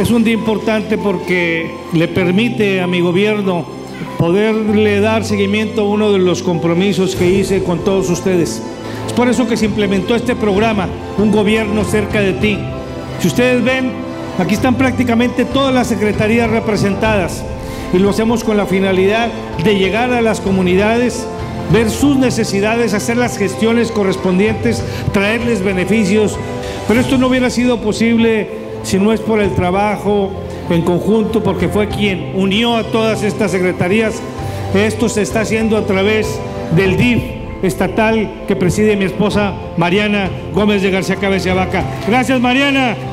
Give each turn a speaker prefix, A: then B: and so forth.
A: Es un día importante porque le permite a mi gobierno poderle dar seguimiento a uno de los compromisos que hice con todos ustedes. Es por eso que se implementó este programa, Un Gobierno cerca de ti. Si ustedes ven, aquí están prácticamente todas las secretarías representadas y lo hacemos con la finalidad de llegar a las comunidades, ver sus necesidades, hacer las gestiones correspondientes, traerles beneficios. Pero esto no hubiera sido posible si no es por el trabajo en conjunto, porque fue quien unió a todas estas secretarías. Esto se está haciendo a través del DIF estatal que preside mi esposa Mariana Gómez de García Cabeza Vaca. Gracias Mariana.